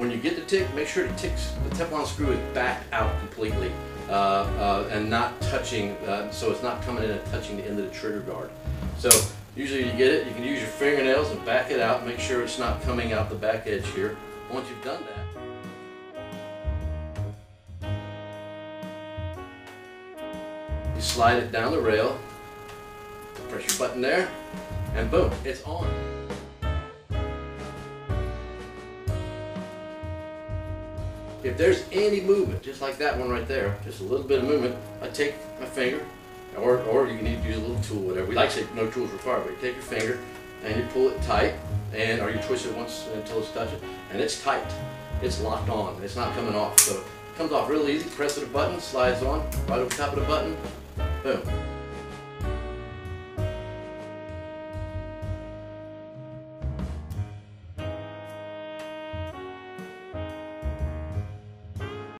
When you get the tick, make sure the ticks, the Teflon screw is backed out completely uh, uh, and not touching, uh, so it's not coming in and touching the end of the trigger guard. So usually you get it, you can use your fingernails and back it out, make sure it's not coming out the back edge here. Once you've done that, you slide it down the rail, press your button there, and boom, it's on. If there's any movement, just like that one right there, just a little bit of movement, I take my finger, or, or you need to use a little tool, whatever. We like to say no tools required, but you take your finger and you pull it tight, and or you twist it once until it's touching, and it's tight. It's locked on. It's not coming off. So it comes off real easy. Press the button, slides on, right over top of the button, boom.